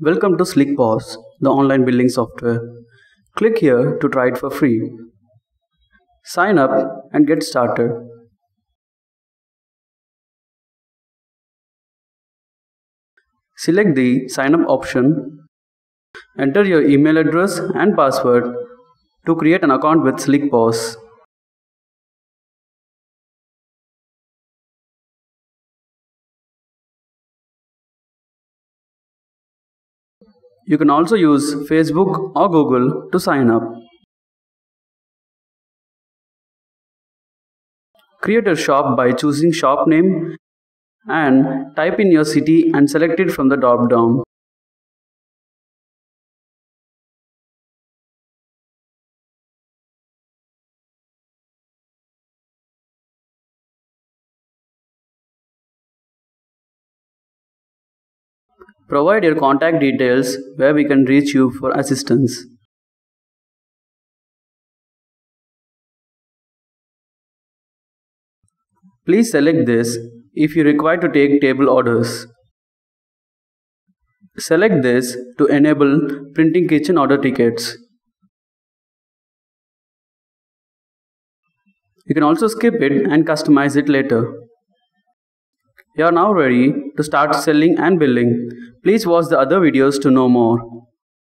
Welcome to SlickPOS, the online billing software. Click here to try it for free. Sign up and get started. Select the sign up option. Enter your email address and password to create an account with SlickPOS. You can also use Facebook or Google to sign up. Create a shop by choosing shop name and type in your city and select it from the drop down. Provide your contact details where we can reach you for assistance. Please select this if you require to take table orders. Select this to enable printing kitchen order tickets. You can also skip it and customize it later. You are now ready to start selling and building. Please watch the other videos to know more.